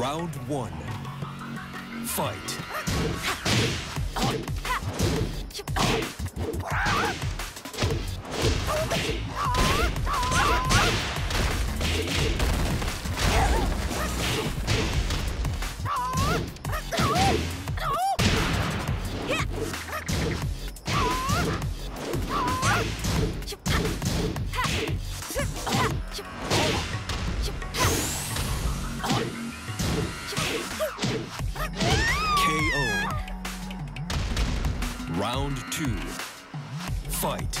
Round one. Fight. Fight.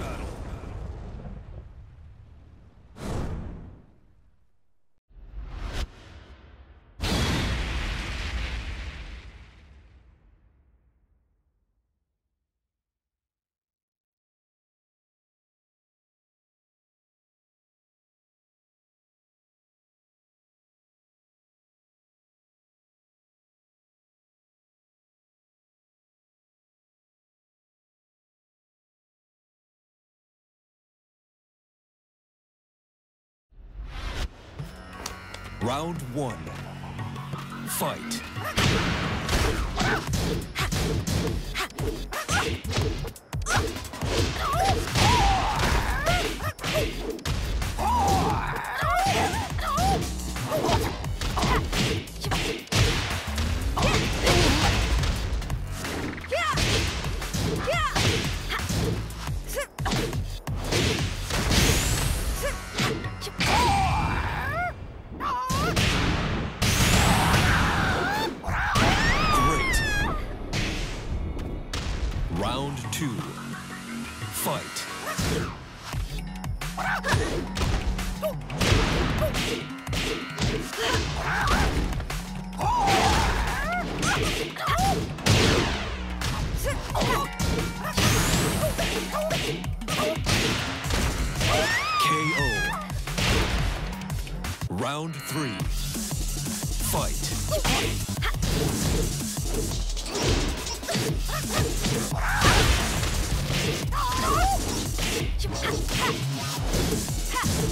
Round one. Fight. Round three. Fight. Ah!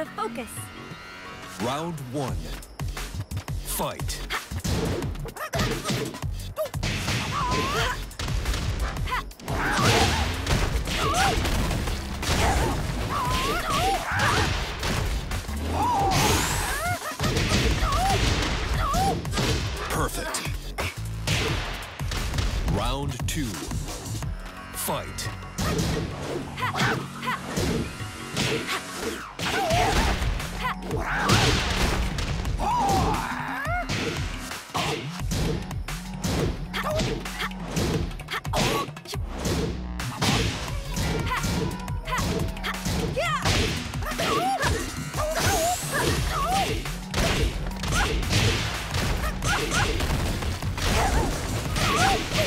You gotta focus. Round one. Fight. Perfect. Round two. Fight.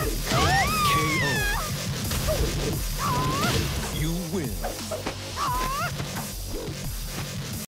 KO. You win.